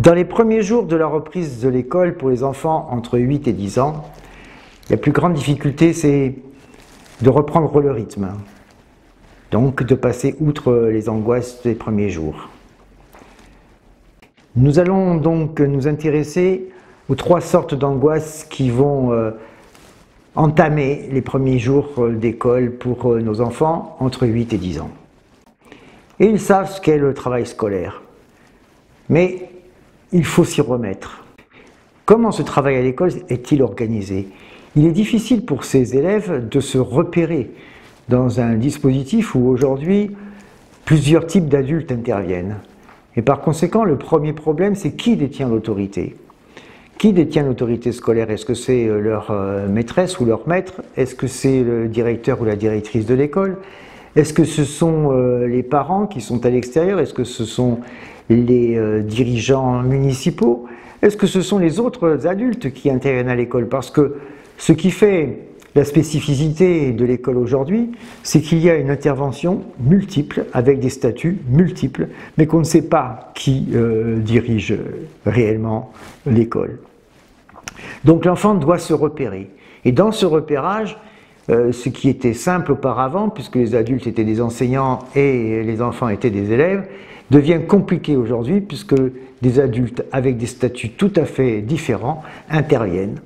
Dans les premiers jours de la reprise de l'école pour les enfants entre 8 et 10 ans, la plus grande difficulté, c'est de reprendre le rythme. Donc de passer outre les angoisses des premiers jours. Nous allons donc nous intéresser aux trois sortes d'angoisses qui vont euh, entamer les premiers jours euh, d'école pour euh, nos enfants entre 8 et 10 ans. Et ils savent ce qu'est le travail scolaire. Mais il faut s'y remettre. Comment ce travail à l'école est-il organisé? Il est difficile pour ces élèves de se repérer dans un dispositif où aujourd'hui plusieurs types d'adultes interviennent. Et par conséquent, le premier problème, c'est qui détient l'autorité? Qui détient l'autorité scolaire? Est-ce que c'est euh, leur euh, maîtresse ou leur maître? Est-ce que c'est le directeur ou la directrice de l'école? Est-ce que ce sont euh, les parents qui sont à l'extérieur? Est-ce que ce sont les euh, dirigeants municipaux Est-ce que ce sont les autres adultes qui interviennent à l'école? Parce que ce qui fait la spécificité de l'école aujourd'hui, c'est qu'il y a une intervention multiple, avec des statuts multiples, mais qu'on ne sait pas qui euh, dirige réellement l'école. Donc l'enfant doit se repérer. Et dans ce repérage, euh, ce qui était simple auparavant, puisque les adultes étaient des enseignants et les enfants étaient des élèves, devient compliqué aujourd'hui puisque des adultes avec des statuts tout à fait différents interviennent.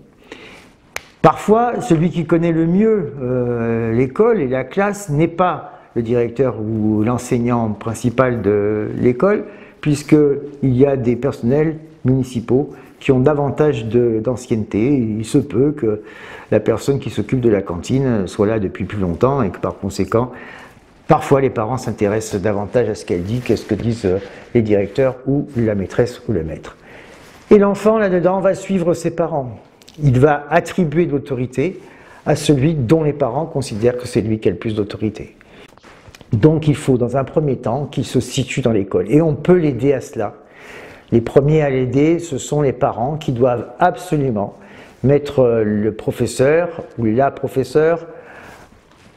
Parfois, celui qui connaît le mieux euh, l'école et la classe n'est pas le directeur ou l'enseignant principal de l'école, puisqu'il y a des personnels municipaux qui ont davantage d'ancienneté. Il se peut que la personne qui s'occupe de la cantine soit là depuis plus longtemps et que par conséquent, Parfois, les parents s'intéressent davantage à ce qu'elle dit qu'à ce que disent euh, les directeurs ou la maîtresse ou le maître. Et l'enfant, là-dedans, va suivre ses parents. Il va attribuer de l'autorité à celui dont les parents considèrent que c'est lui qui a le plus d'autorité. Donc il faut, dans un premier temps, qu'il se situe dans l'école. Et on peut l'aider à cela. Les premiers à l'aider, ce sont les parents qui doivent absolument mettre euh, le professeur ou la professeure,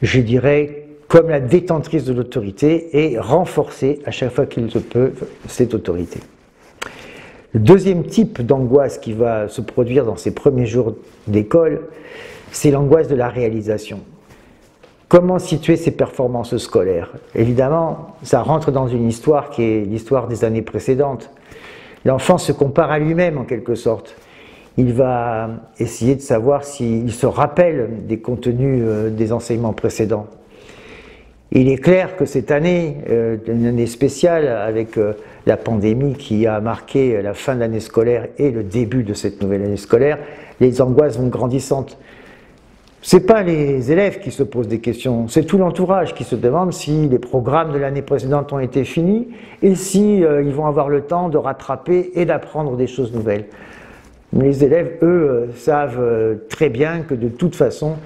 je dirais, comme la détentrice de l'autorité et renforcer à chaque fois qu'ils le peuvent cette autorité. Le deuxième type d'angoisse qui va se produire dans ces premiers jours d'école, c'est l'angoisse de la réalisation. Comment situer ses performances scolaires? Évidemment, ça rentre dans une histoire qui est l'histoire des années précédentes. L'enfant se compare à lui-même en quelque sorte. Il va essayer de savoir s'il se rappelle des contenus euh, des enseignements précédents. Il est clair que cette année, euh, une année spéciale avec euh, la pandémie qui a marqué la fin de l'année scolaire et le début de cette nouvelle année scolaire, les angoisses vont grandissantes. Ce n'est pas les élèves qui se posent des questions, c'est tout l'entourage qui se demande si les programmes de l'année précédente ont été finis et si euh, ils vont avoir le temps de rattraper et d'apprendre des choses nouvelles. les élèves, eux, savent très bien que de toute façon,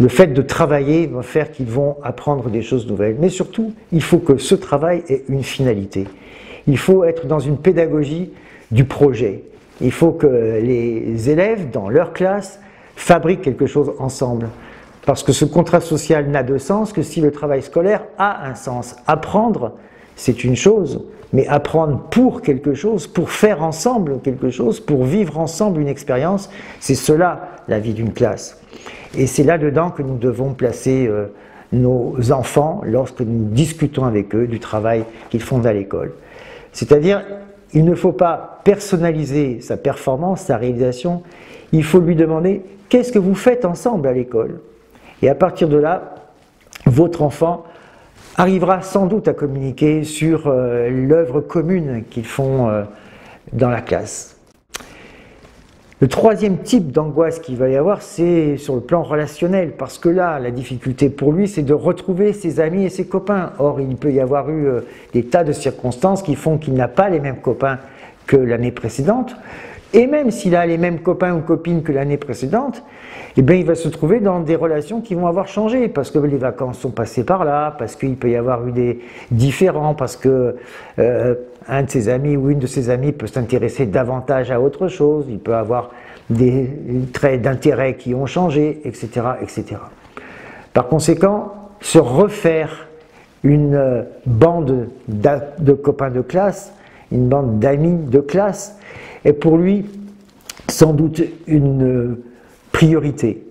le fait de travailler va faire qu'ils vont apprendre des choses nouvelles. Mais surtout, il faut que ce travail ait une finalité. Il faut être dans une pédagogie du projet. Il faut que les élèves, dans leur classe, fabriquent quelque chose ensemble. Parce que ce contrat social n'a de sens que si le travail scolaire a un sens. Apprendre, c'est une chose, mais apprendre pour quelque chose, pour faire ensemble quelque chose, pour vivre ensemble une expérience, c'est cela la vie d'une classe. Et c'est là-dedans que nous devons placer euh, nos enfants lorsque nous discutons avec eux du travail qu'ils font à l'école. C'est-à-dire, il ne faut pas personnaliser sa performance, sa réalisation, il faut lui demander qu'est-ce que vous faites ensemble à l'école? Et à partir de là, votre enfant arrivera sans doute à communiquer sur euh, l'œuvre commune qu'ils font euh, dans la classe. Le troisième type d'angoisse qu'il va y avoir, c'est sur le plan relationnel, parce que là, la difficulté pour lui, c'est de retrouver ses amis et ses copains. Or, il peut y avoir eu euh, des tas de circonstances qui font qu'il n'a pas les mêmes copains que l'année précédente. Et même s'il a les mêmes copains ou copines que l'année précédente, eh bien, il va se trouver dans des relations qui vont avoir changé, parce que les vacances sont passées par là, parce qu'il peut y avoir eu des différends, parce que euh, un de ses amis ou une de ses amies peut s'intéresser davantage à autre chose, il peut avoir des traits d'intérêt qui ont changé, etc., etc. Par conséquent, se refaire une bande de copains de classe une bande d'amis de classe est pour lui sans doute une priorité,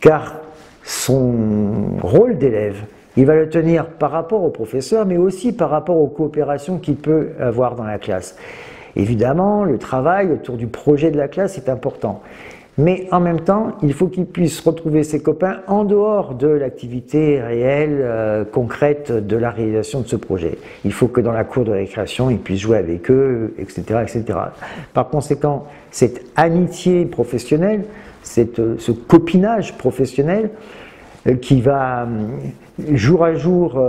car son rôle d'élève, il va le tenir par rapport au professeur, mais aussi par rapport aux coopérations qu'il peut avoir dans la classe. Évidemment, le travail autour du projet de la classe est important. Mais en même temps, il faut qu'il puisse retrouver ses copains en dehors de l'activité réelle, euh, concrète de la réalisation de ce projet. Il faut que dans la cour de récréation, il puisse jouer avec eux, etc. etc. Par conséquent, cette amitié professionnelle, cette, ce copinage professionnel, euh, qui va euh, jour à jour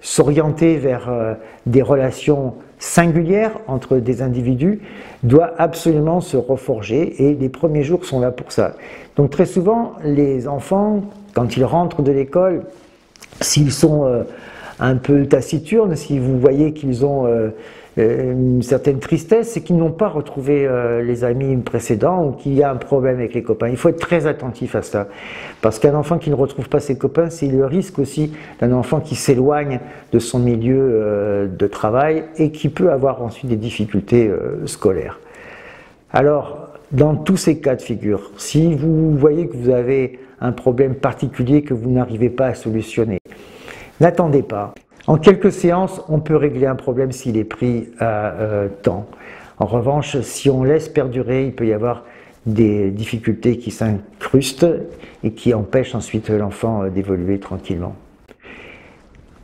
s'orienter vers des relations singulière entre des individus doit absolument se reforger et les premiers jours sont là pour ça. Donc très souvent, les enfants, quand ils rentrent de l'école, s'ils sont euh, un peu taciturnes, si vous voyez qu'ils ont euh, euh, une certaine tristesse, c'est qu'ils n'ont pas retrouvé euh, les amis précédents ou qu'il y a un problème avec les copains. Il faut être très attentif à ça. Parce qu'un enfant qui ne retrouve pas ses copains, c'est le risque aussi d'un enfant qui s'éloigne de son milieu euh, de travail et qui peut avoir ensuite des difficultés scolaires. Alors, dans tous ces cas de figure, si vous voyez que vous avez un problème particulier que vous n'arrivez pas à solutionner, n'attendez pas. En quelques séances, on peut régler un problème s'il est pris à euh, temps. En revanche, si on laisse perdurer, il peut y avoir des difficultés qui s'incrustent et qui empêchent ensuite l'enfant euh, d'évoluer tranquillement.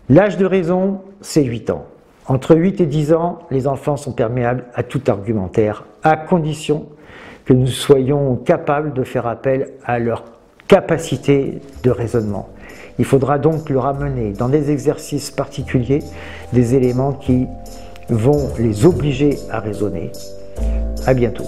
L'âge de raison, c'est 8 ans. Entre 8 et 10 ans, les enfants sont perméables à tout argumentaire, à condition que nous soyons capables de faire appel à leur capacité de raisonnement. Il faudra donc leur amener dans des exercices particuliers des éléments qui vont les obliger à raisonner. À bientôt.